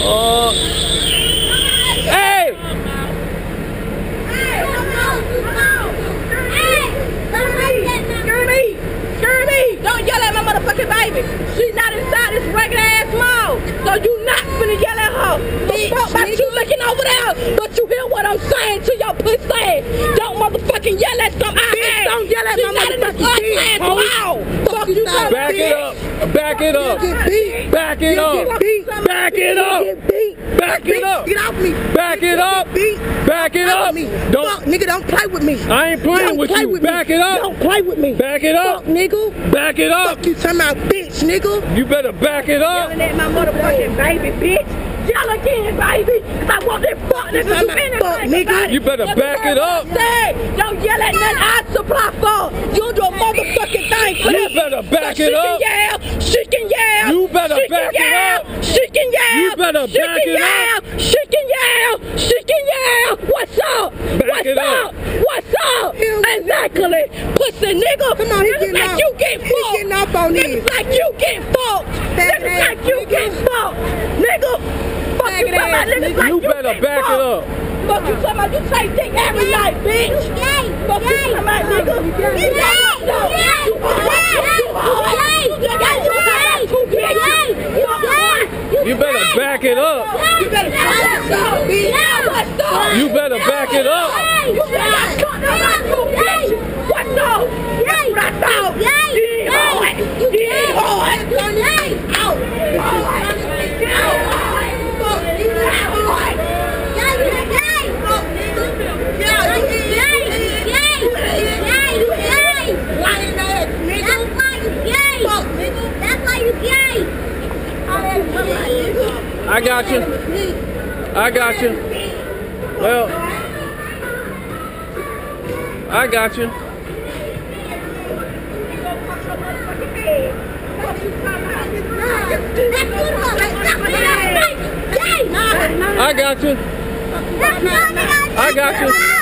Uh! Gurney! Don't yell at my motherfucking baby. She's not inside this regular ass mall. So you not yell at her. You looking over there. You hear what I'm saying to? Don't motherfucking yell at some Bitch, don't yell at my motherfucking mall. You Back it up! Back it up! Back it up! Back it up! Back it up! Get off me. Back it up! Back it up! Don't nigga, don't play with me. I ain't playing with you. Back it up. Don't play with me. Back it up. Fuck, nigga. Back it up! Fuck you talking about bitch, nigga. You better back it up! yelling at my motherfucking baby, bitch. Yell again, baby. Cause I want that fuck nigga to finish fuck, nigga. You better back it up. Say, don't yell at nothing I supply for. You do a motherfucking thing for You this. better back So it up. Can yell, she can yell. You better she back it can yell, up. She can yell. You better she back it yell, up. She can yell. She can yell. What's up? What's it up? up. What's up? Exactly. Pussy nigga. Come on, he getting like off. you get He fucked. getting off on Niggas this. like you get fucked. Fat Niggas ass like you nigga. get fucked. Nigga. Fuck you Faggot ass niggas nigga. like You you better back it up. Fuck you talking about you take dick every night, bitch. Fuck you talking about nigga. You got no. You You better back it up! You better What's up? You better back it up! You better cut them out, you bitch. What's up? That's what I thought. You ain't hard. You ain't hard. Out. Hard. Get out. Fuck you. Hard. I got you. I got you. Well, I got you. I got you. I got you.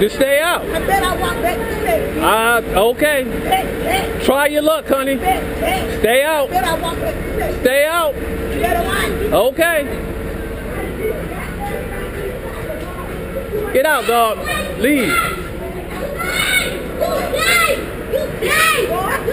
Just stay out. I bet I walk back Uh, okay. bet, bet, Try your luck, honey. bet, bet. Stay out. Bet I walk back Stay out. better. Okay. Get out, dog. Leave.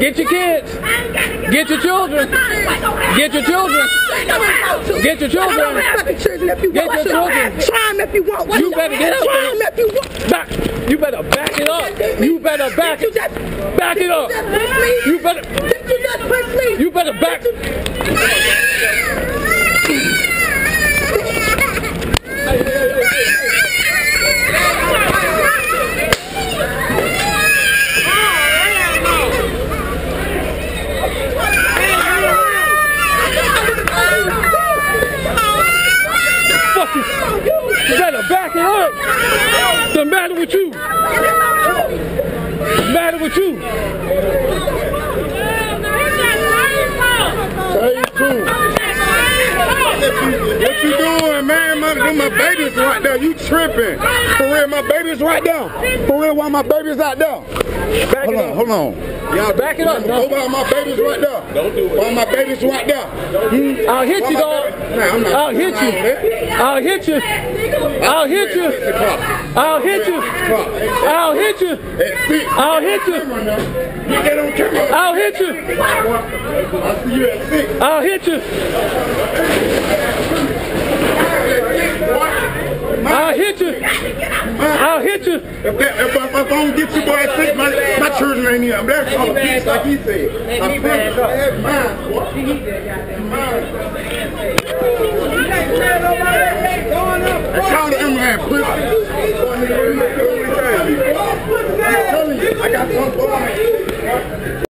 Get your kids. Get your children. Get your children. Get your children. Fucking children if you Get your children. Try 'em if you want. You better get up. Try 'em if you want. Back. You better back it up. You better back it. Back it up. You better. You just push? You better back. Fuck you. You better back it up. The matter with you? The matter with you? Hey, cool. What you doing, man? My, my babies right there. You tripping. For real, my babies right there. For real, why my babies out there? Back Hold on, up. hold on. Y'all Back it up, dog. by my babies right there. Don't do it. Why my babies right there? Hmm? I'll hit you, dog. Nah, I'm not. I'll hit I'm not on that. you. I'll hit you. I'll hit you. I'll hit you. I'll hit you. I'll hit you. Get that on camera. I'll hit you. I see you. I'll hit you. I'll hit you. I'll hit you. If, that, if, I, if I don't get you, boy, I my, my children ain't here. I'm there for the peace, like he said. I'm you, I have mine, boy. Mine. Shout out to Imran, please.